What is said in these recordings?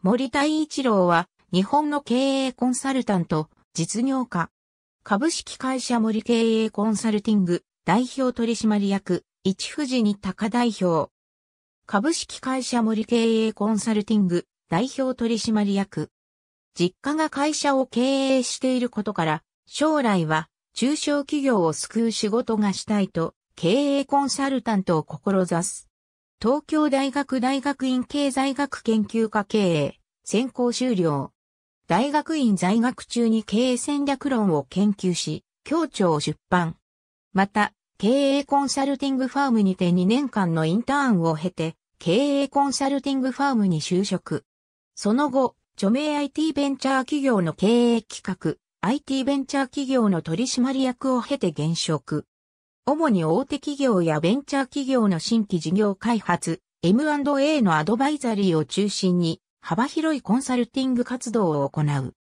森田一郎は日本の経営コンサルタント、実業家。株式会社森経営コンサルティング代表取締役、一富士に高代表。株式会社森経営コンサルティング代表取締役。実家が会社を経営していることから、将来は中小企業を救う仕事がしたいと、経営コンサルタントを志す。東京大学大学院経済学研究科経営、専攻修了。大学院在学中に経営戦略論を研究し、協調を出版。また、経営コンサルティングファームにて2年間のインターンを経て、経営コンサルティングファームに就職。その後、著名 IT ベンチャー企業の経営企画、IT ベンチャー企業の取締役を経て現職。主に大手企業やベンチャー企業の新規事業開発、M&A のアドバイザリーを中心に幅広いコンサルティング活動を行う。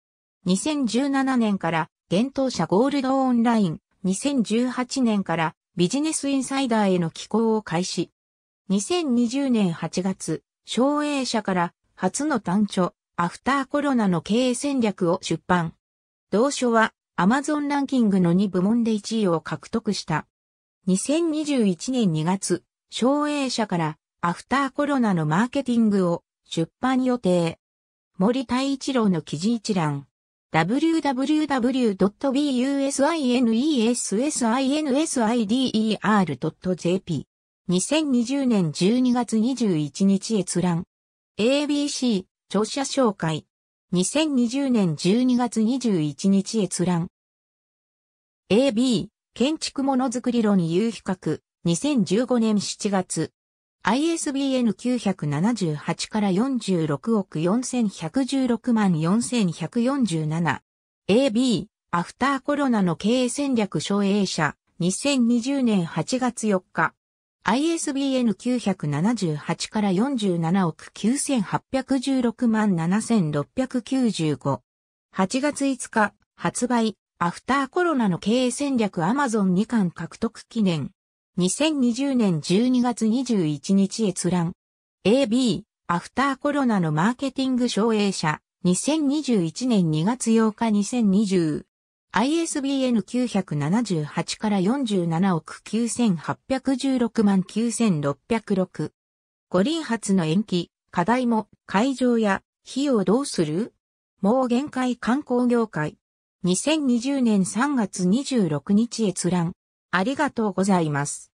2017年から現当社ゴールドオンライン、2018年からビジネスインサイダーへの寄稿を開始。2020年8月、省営社から初の単著、アフターコロナの経営戦略を出版。同書は Amazon ランキングの2部門で1位を獲得した。2021年2月、省営社からアフターコロナのマーケティングを出版予定。森太一郎の記事一覧。www.businessiner.jp 2020年12月21日閲覧。ABC 著者紹介。2020年12月21日閲覧。AB 建築ものづくり論有比較、2015年7月。ISBN 978から46億4116万4147。AB、アフターコロナの経営戦略省営者、2020年8月4日。ISBN 978から47億9816万7695。8月5日、発売。アフターコロナの経営戦略アマゾン2巻獲得記念。2020年12月21日閲覧。AB、アフターコロナのマーケティング省営者。2021年2月8日2020。ISBN 978から47億9816万9606。五輪発の延期、課題も、会場や、費用どうする？もう限界観光業界。2020年3月26日閲覧。ありがとうございます。